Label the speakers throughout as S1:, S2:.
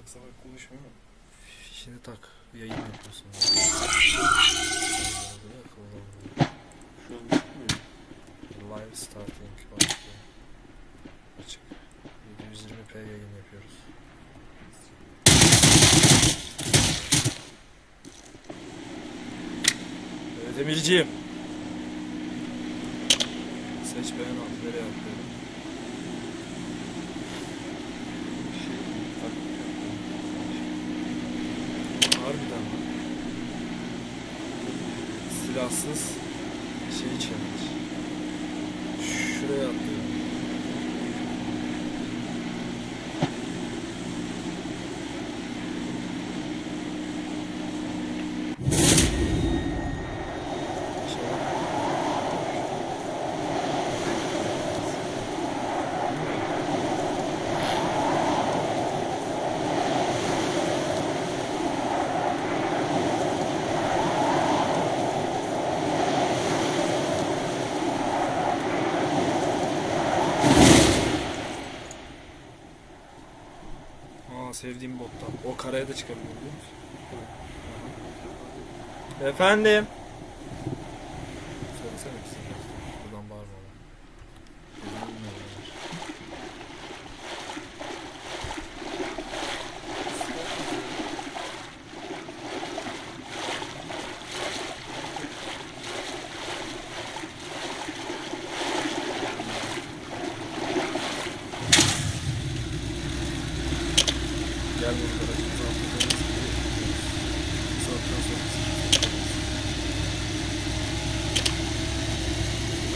S1: максовой кулыш.
S2: Şimdi tak. Yayın yapıyorsun.
S1: Şu an bitmiyor.
S2: Live starting var. Açık. 720p yayın yapıyoruz. Demirciğim. sevdiğim bottan. O karaya da çıkabiliyor biliyor musun? Efendim.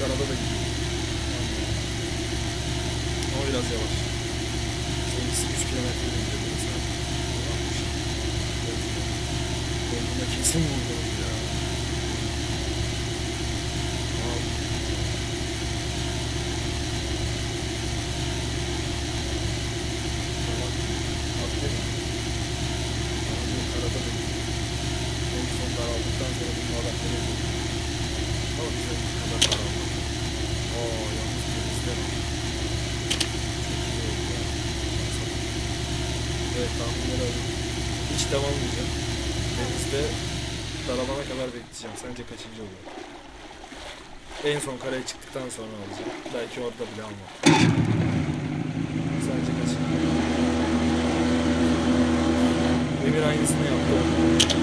S2: arada da gidiyor. Ama biraz yavaş. Kendisi 3 kilometre gidiyor mesela. Kesin vurdu. Sence kaçıncı oluyor? En son karaya çıktıktan sonra alacağım. Belki orada bile almam. Sence kaçıncı? Demir aynısını yaptı.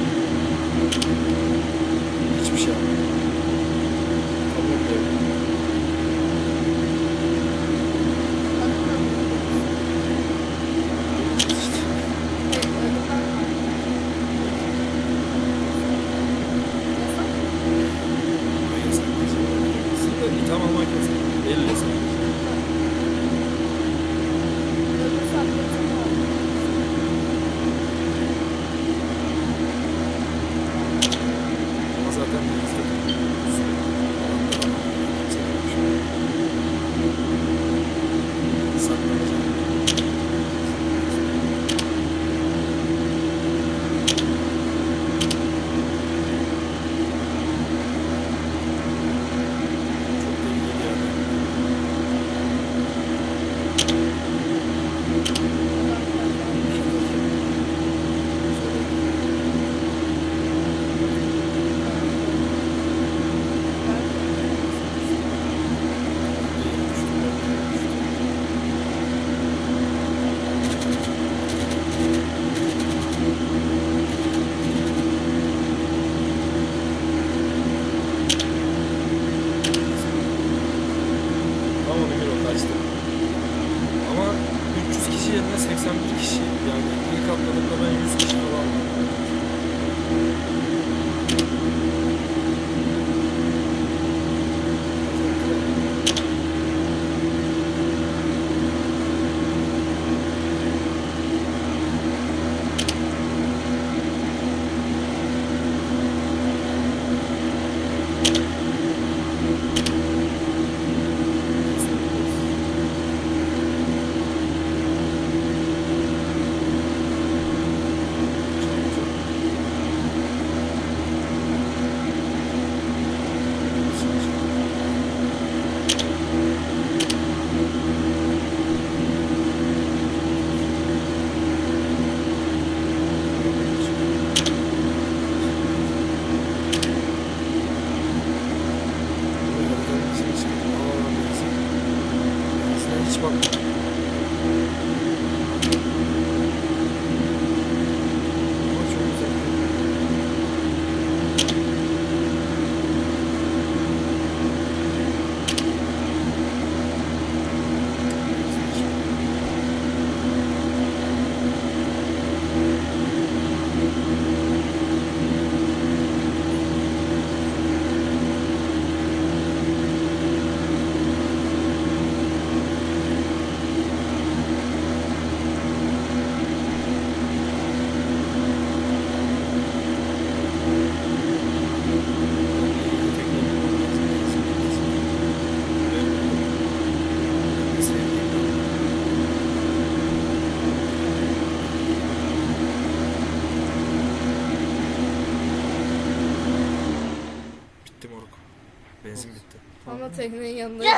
S3: Teknenin yanında yok.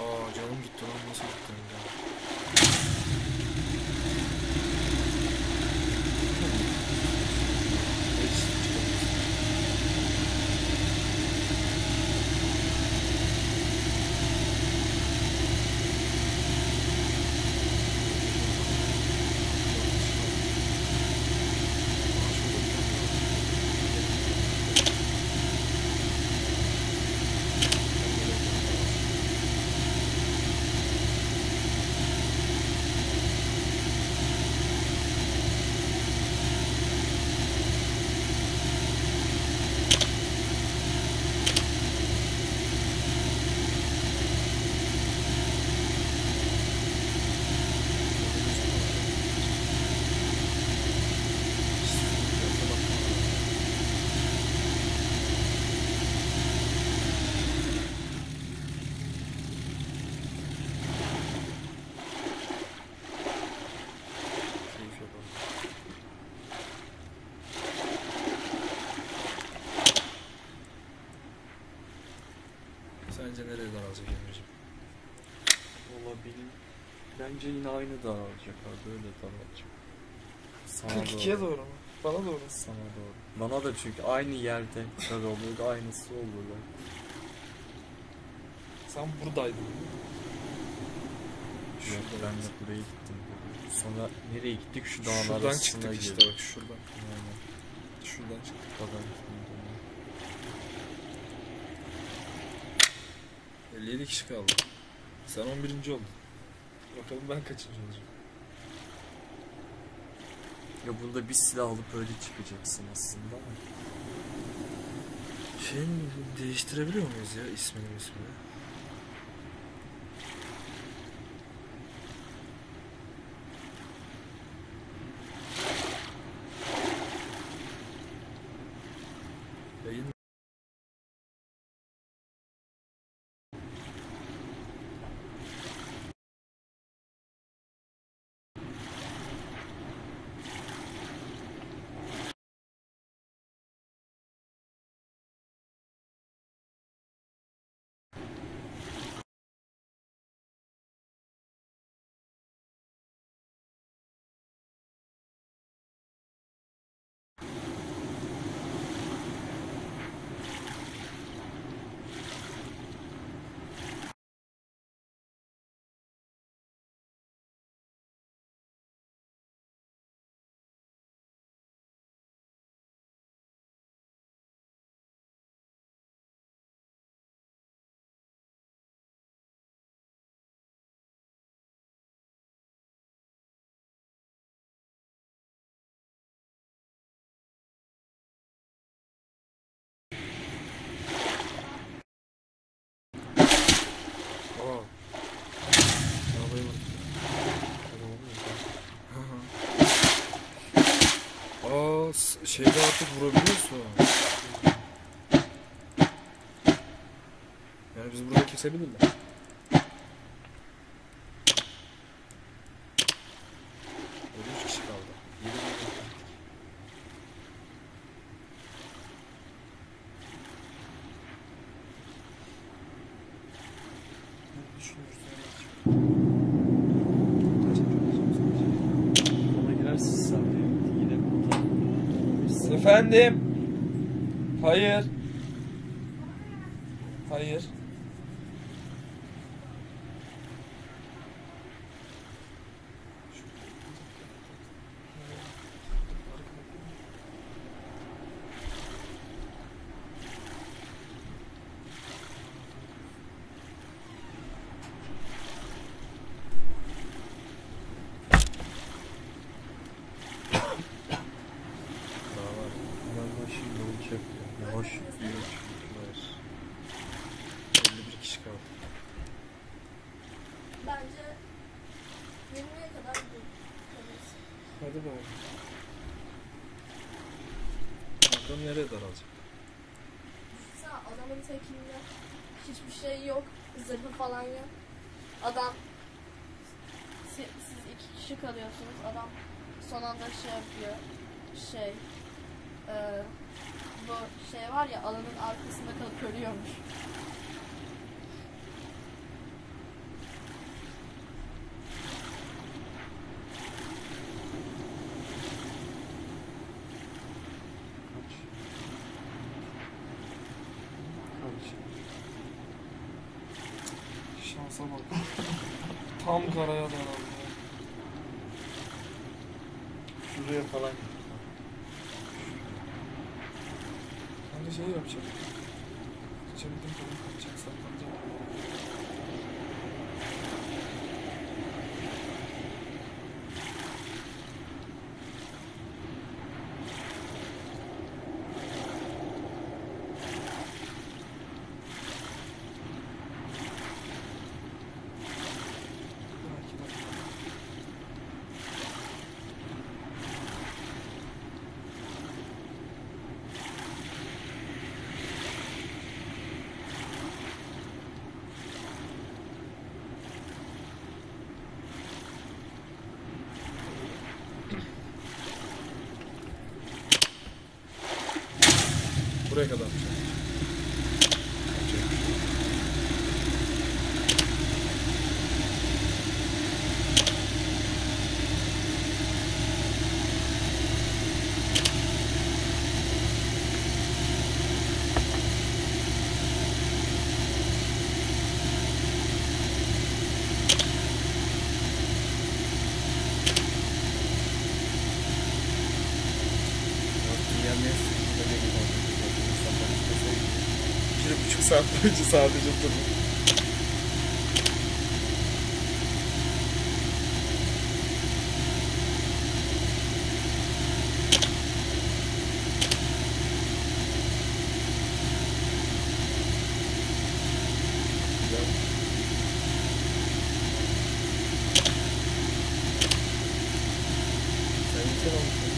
S2: Aa canım gitti lan nasıl gitti hem de? Keyif yapalım. Sence nereye daralacak Emre'ciğim?
S1: Olabilir. Bence yine aynı daralacak abi. Böyle daralacak. Sana
S2: 42'ye doğru mu? Bana doğru.
S1: Sana doğru. Bana da çünkü aynı yerde kar oluyor. Aynısı oluyor.
S2: Sen buradaydın.
S1: Yok ben de buraya gittim. Sonra nereye gittik? Şu dağlar
S2: Şuradan çıktık işte
S1: girdik.
S2: bak şuradan.
S1: Aynen.
S2: Şuradan çıktık.
S1: Kadar gittim.
S2: 57 kişi kaldı. Sen 11. oldun. Bakalım ben kaçıncı olacağım.
S1: Ya bunda bir silah alıp öyle çıkacaksın aslında ama.
S2: Şey değiştirebiliyor muyuz ya ismini ismini? Şeyde artık vurabiliyorsun. Yani biz burada kesebilirler. Öyle üç kişi kaldı. Yedi mi? Ne düşünüyoruz ya?
S1: Ona girersin sen de. Yine kurtar.
S2: Efendim. Hayır. Hayır.
S1: Çok yavaş yürüyor
S2: çocuklar. 51 kişi kaldı.
S3: Bence 20'ye kadar bu.
S2: Hadi bakalım. Adam nereye daralacak?
S3: Düşünsene adamın tekinde hiçbir şey yok. Zırhı falan yok. Adam siz, siz iki kişi kalıyorsunuz. Adam son anda şey yapıyor. Şey. Iı, bu şey var ya alanın arkasında kalıp ölüyormuş.
S2: Şansa bak. Tam karaya daraldı.
S1: Şuraya falan.
S2: Ben de şey yapacağım. Kaçabildim kadar kaçacak saklanacak. Belki de. Buraya kadar.
S1: Dünyanın en sıkıntı da benim oldu. İnsanlar isteseydi. Boyunca sadece durdum. Güzel. Sen güzel olmuşsun.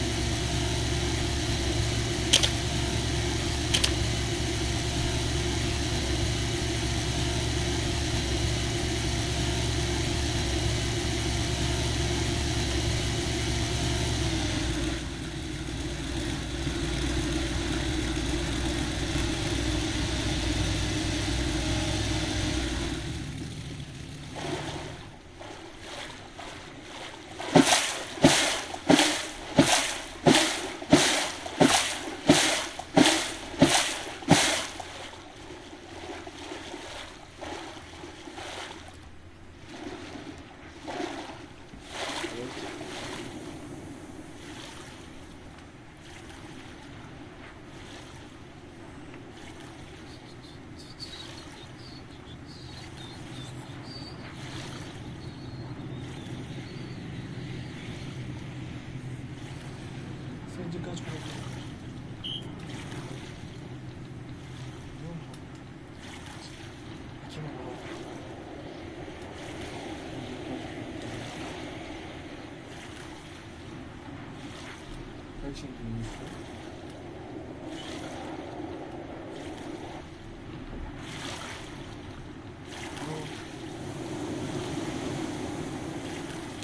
S2: Sence kaç para? Biliyor musun? İki mi para? Kaç indiriyorsun?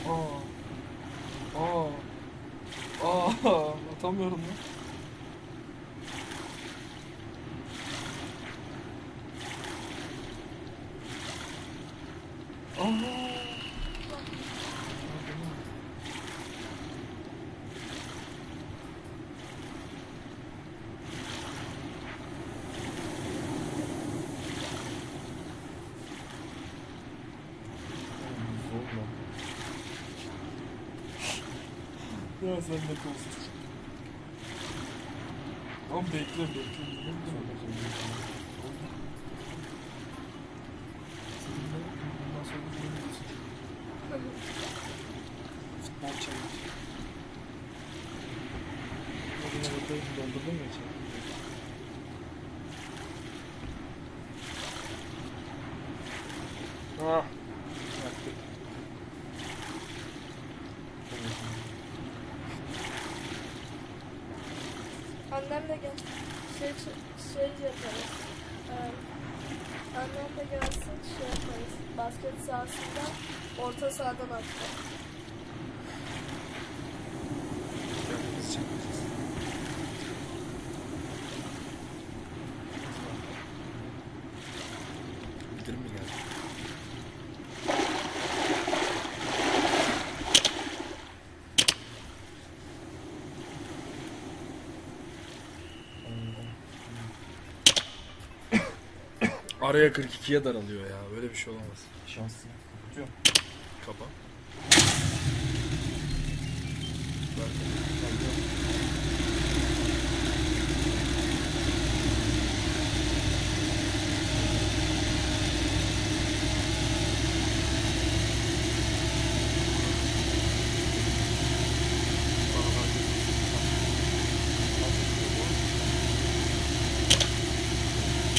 S2: Aa. Aa. Aa, atamıyorum lan. Aa. Sen ne kolsuz. Ama bekle bekle. Futbol bakayım dondurdun mu içeri? Ah.
S3: Sahasında orta sahadan attı.
S2: Kendimiz çekeceğiz. Bildirim mi geldi? Araya 42'ye daralıyor ya. Böyle bir şey olamaz.
S1: Şanslı. Kapatıyorum.
S2: Kapa.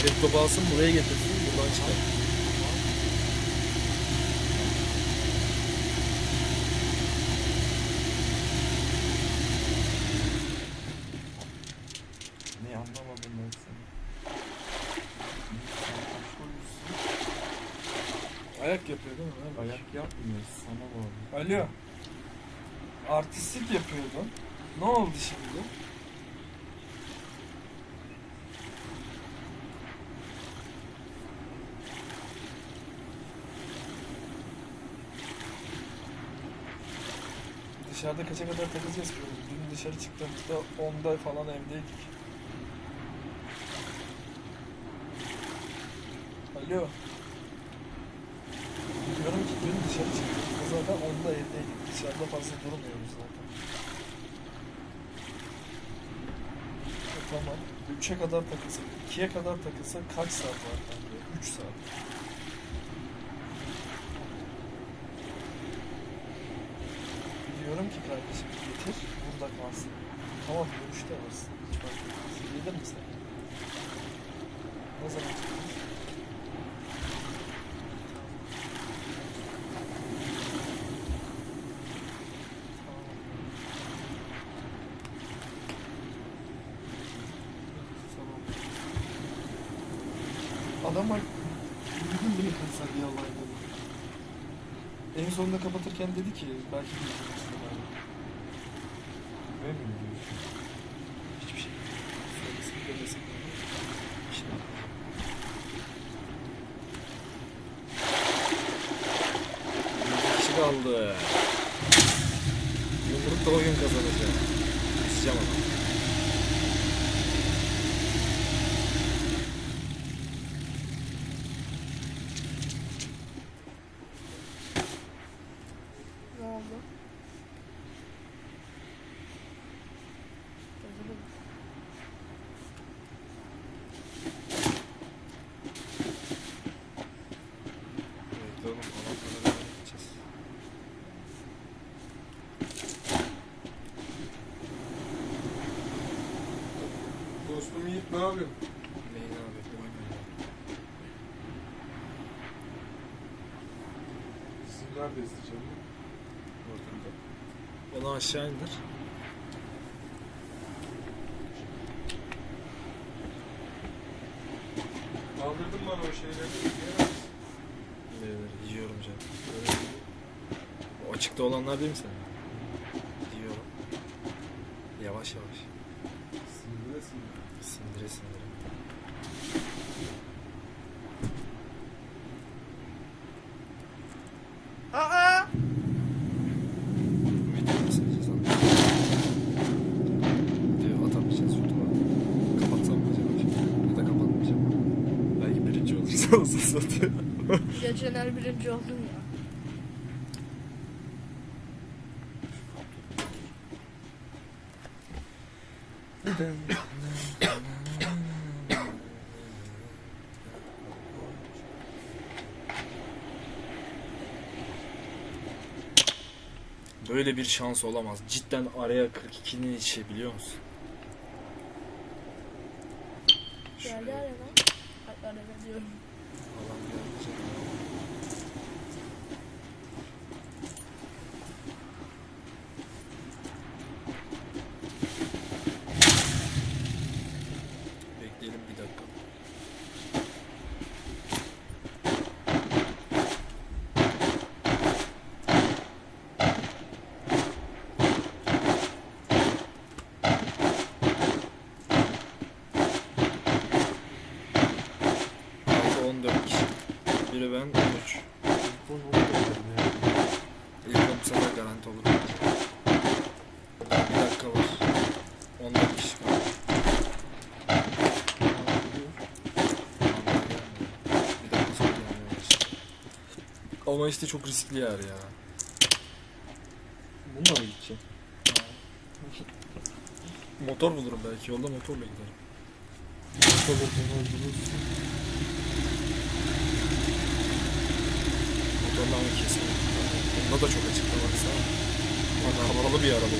S2: Laptopu alsın buraya getirsin çıkar.
S1: Ne anlamadım ben seni.
S2: Ayak yapıyor değil mi?
S1: Ayak yapmıyoruz sana bağlı.
S2: Alo. Artistlik yapıyordun. Ne oldu şimdi? Dışarıda kaça kadar takılacağız ki? Dün dışarı çıktığımızda 10'da falan evdeydik. Alo. Diyorum ki dün dışarı çıktığımızda zaten 10'da evdeydik. Dışarıda fazla durmuyoruz zaten. E, tamam. 3'e kadar takılsak, 2'ye kadar takılsak kaç saat var bende? 3 saat. Diyorum ki kardeşim getir, burada kalsın. Tamam görüşte varsın. Hiç fark etmez. Ne zaman çıkıyoruz? Adam bak duydun değil mi kanser bir olaydı? En sonunda kapatırken dedi ki belki bir işte bari.
S1: Ve mi diyorsun?
S2: Hiçbir şey. Söylesin demesin. İşte. Bir kişi kaldı. Yumruk da oyun kazanacak. Keseceğim ama.
S3: Ne oldu? Üzülüm.
S2: Evet oğlum ona kadar gideceğiz.
S4: Dostum Yiğit ne yapıyorsun?
S2: Neyin abi? Oyun oynuyor.
S4: Siz neredeyiz diyeceğim.
S2: Ortamda. Onu aşağı indir.
S4: Kaldırdın bana o şeyleri. Yiyemez.
S2: Yiyorum canım. O açıkta olanlar değil mi sen? Yiyorum. Yavaş yavaş.
S4: Sindire sindire.
S2: Sindire sindire.
S3: Aa!
S2: Video sileceğiz abi. Video atamayacağız YouTube'a. Kapatsam mı acaba? Ya da kapatmayacağım. Belki birinci olursa olsun satıyor.
S3: Geçen ay birinci oldum ya.
S2: Böyle bir şans olamaz. Cidden araya 42'nin içi biliyor musun?
S3: Geldi
S2: 14
S3: kişi. Biri ben 13.
S2: İlk 10 olur
S1: ya.
S2: İlk 10 bu sefer garanti olur. Bir dakika var. 14 kişi var. Bir dakika sonra Ama işte çok riskli yer ya.
S1: Bununla mı gideceğim?
S2: Motor bulurum belki. Yolda motorla giderim. Motorla bulursun. Ama kesin. Bunda da çok açıkta varsa. Ama kapalı bir araba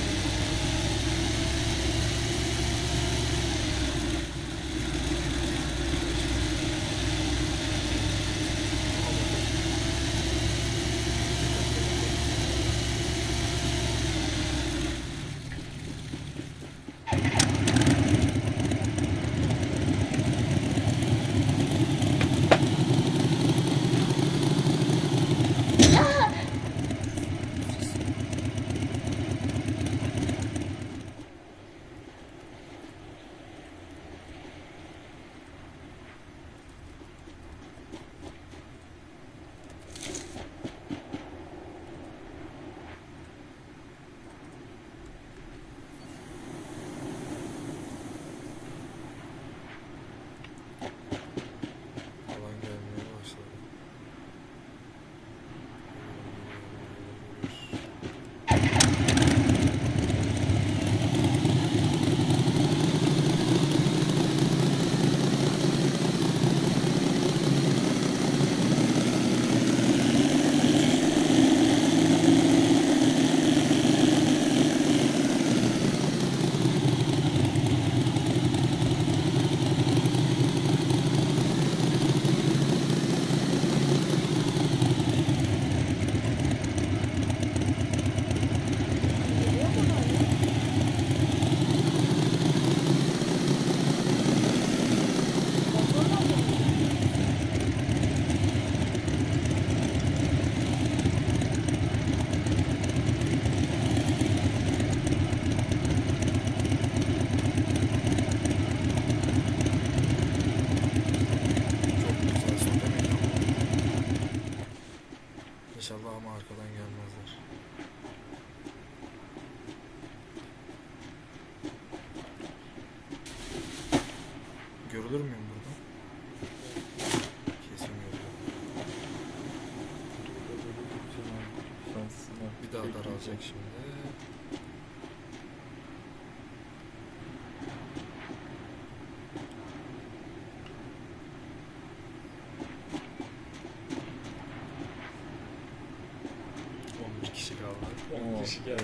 S2: kişi geldi.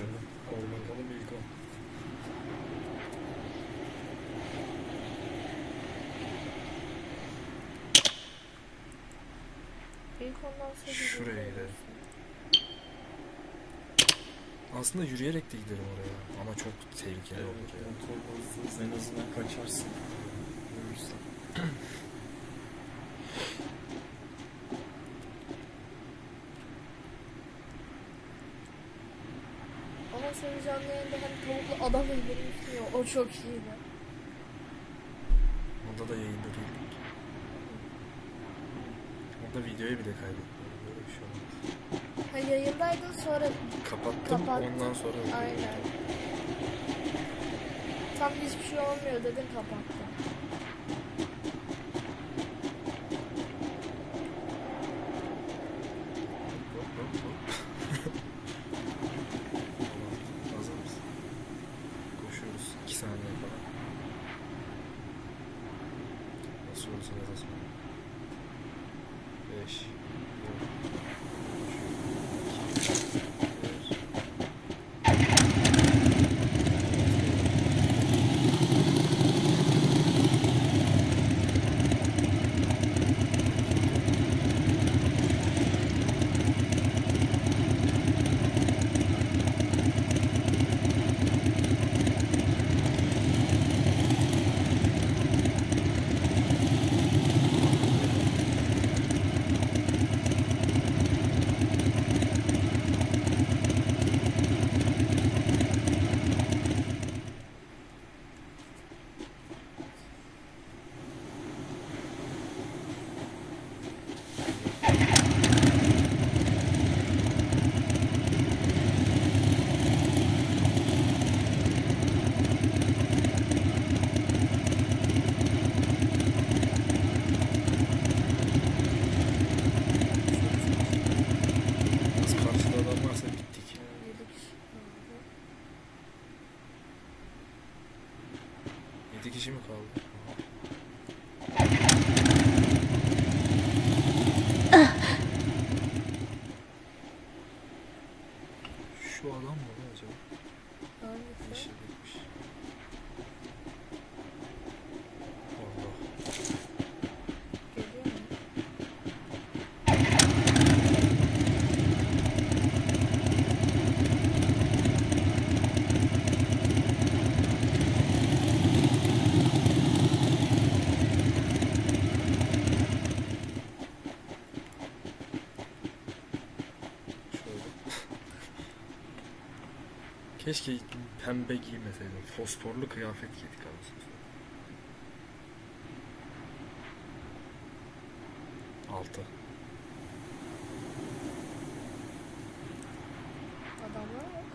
S2: Al bakalım ilk on.
S3: İlk ondan sonra
S2: Şuraya gidelim. Aslında yürüyerek de giderim oraya ama çok tehlikeli olur ya.
S1: Motorla hızlı hızlı en azından kaçarsın. Yürürsen.
S3: Ama senin canlı yayında hani o çok iyiydi.
S2: Onda da yayında değildik. Onda videoyu bile kaydettim. Böyle bir şey olmaz.
S3: Ha yayındaydın sonra
S2: Kapattım
S3: Kapattım.
S2: ondan sonra
S3: aynen. Tam hiçbir şey olmuyor dedin kapattın.
S2: Keşke pembe giymeseydim. Fosforlu kıyafet giydik anasını. Altı.
S3: Adamlar yok.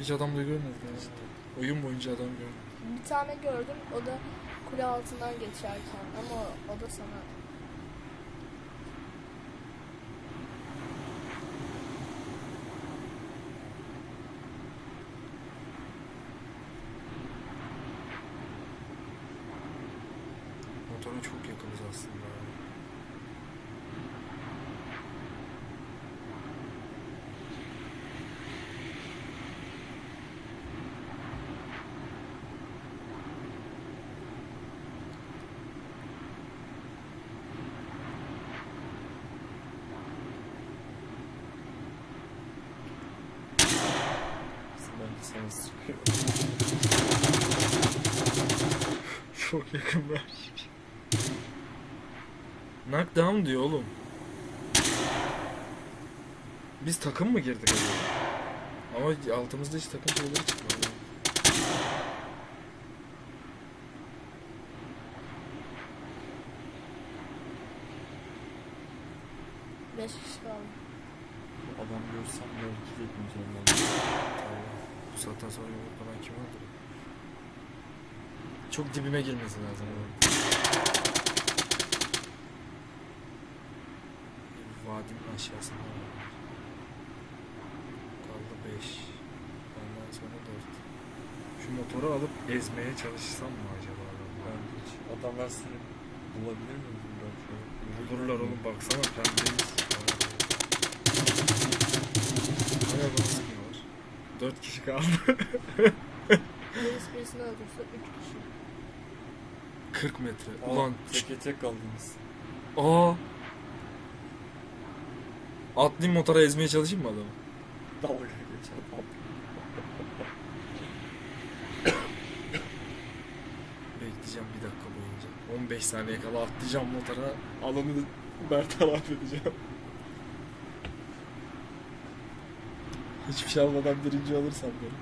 S2: Hiç adam da görmedim ya. Oyun boyunca adam görmedim.
S3: Bir tane gördüm. O da kule altından geçerken. Ama o da sana.
S2: Motora çok yakınız aslında.
S1: Ben de sana sıkıyorum.
S2: Çok yakın ben. Knockdown diyor oğlum. Biz takım mı girdik acaba? Ama altımızda hiç takım şeyleri çıkmadı.
S3: Beş kişi kaldı.
S1: Adam görsem belki gitmeyeceğim ben.
S2: Tamam. Bu saatten sonra yumurtlanan kim öldürür? Çok dibime girmesi lazım. Evet. Vadinin aşağısında var. Kaldı 5. Ondan sonra 4. Şu motoru alıp ezmeye çalışsam mı acaba?
S1: Ben hiç adamlar seni bulabilir mi?
S2: Bulurlar oğlum baksana pembeyiz. Hala bana sıkıyorlar. 4 kişi kaldı.
S3: Birisi birisini öldürse üç kişi.
S2: 40 metre.
S1: Aa,
S2: Ulan
S1: Teke tek kaldınız.
S2: Aa. Atlayayım motora ezmeye çalışayım mı adamı?
S1: Dalga adam.
S2: Bekleyeceğim bir dakika boyunca. 15 saniye kala atlayacağım motora. Alanı bertaraf edeceğim. Hiçbir şey almadan birinci alırsam böyle.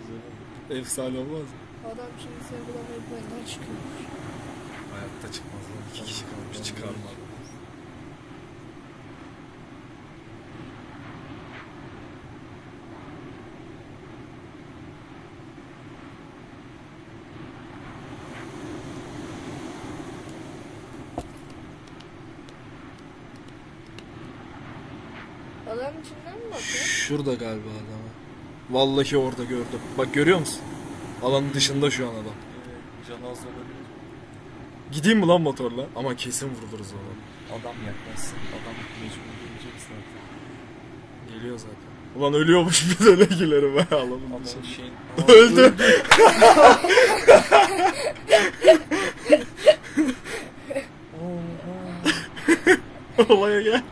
S1: Güzel oldu.
S2: Efsane olmaz mı?
S3: Adam şimdi seni bulamayıp oyundan çıkıyor.
S2: Hayatta çıkmaz lan. İki kişi kalmış çıkarmadı.
S3: Adam içinden mi bakıyor?
S2: Şurada galiba adam. Vallahi orada gördüm. Bak görüyor musun? Alanın dışında şu an adam.
S1: Ee, canı az olabilir.
S2: Gideyim mi lan motorla? Ama kesin vuruluruz o adam.
S1: Yaklaşsın. Adam mecbur gelecek zaten.
S2: Geliyor zaten. Ulan ölüyormuş bir de ne gülerim ha alanın
S1: Adam şeyin...
S2: Öldü. Olaya gel.